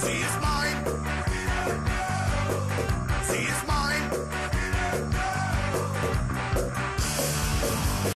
See, it's my